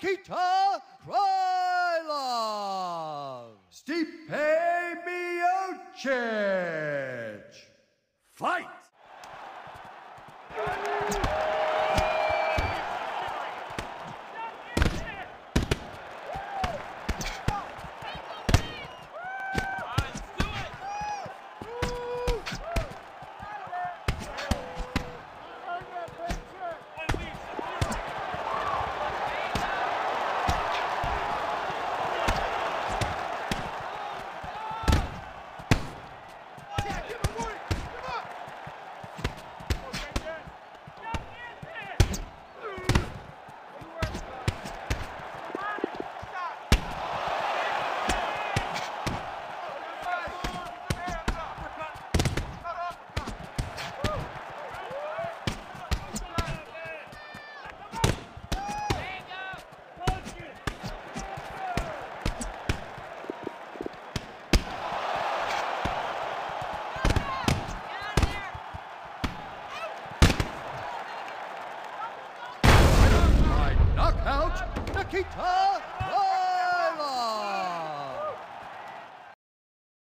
Nikita Krylov. Stipe Miocic. Fight! Nikita!